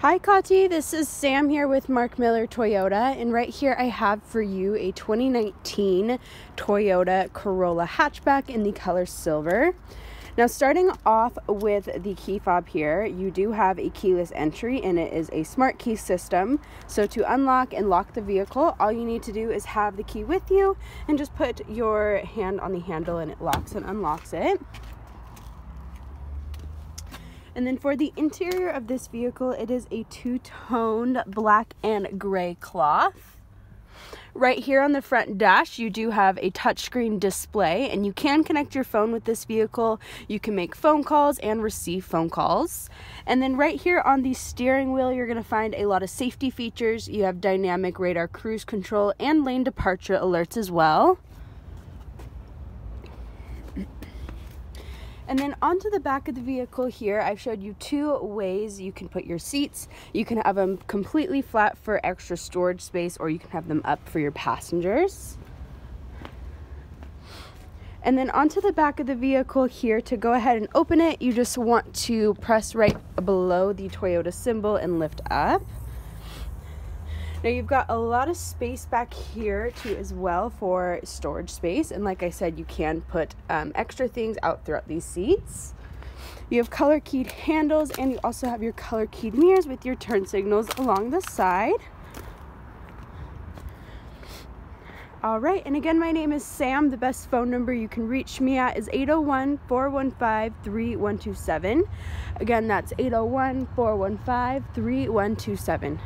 Hi Kati, this is Sam here with Mark Miller Toyota and right here I have for you a 2019 Toyota Corolla hatchback in the color silver. Now starting off with the key fob here, you do have a keyless entry and it is a smart key system. So to unlock and lock the vehicle, all you need to do is have the key with you and just put your hand on the handle and it locks and unlocks it. And then for the interior of this vehicle, it is a two-toned black and gray cloth. Right here on the front dash, you do have a touchscreen display and you can connect your phone with this vehicle. You can make phone calls and receive phone calls. And then right here on the steering wheel, you're gonna find a lot of safety features. You have dynamic radar cruise control and lane departure alerts as well. And then onto the back of the vehicle here, I've showed you two ways you can put your seats. You can have them completely flat for extra storage space or you can have them up for your passengers. And then onto the back of the vehicle here, to go ahead and open it, you just want to press right below the Toyota symbol and lift up. Now you've got a lot of space back here too as well for storage space. And like I said, you can put um, extra things out throughout these seats. You have color keyed handles and you also have your color keyed mirrors with your turn signals along the side. All right, and again, my name is Sam. The best phone number you can reach me at is 801 415 3127. Again, that's 801 415 3127.